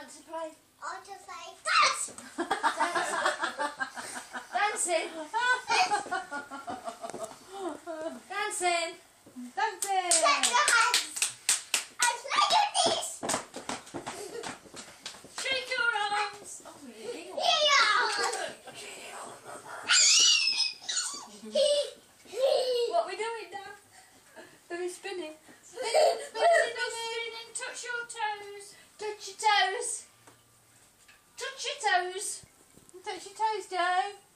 want to play? I want to play dance! Dancing! Dancing! Dancing! Shake your hands! And play your knees! Shake your arms! Oh, really? what are we doing now? Are we spinning? Spinning, spinning, spinning, touch your toes! Touch your toes! touch your toes, Jo.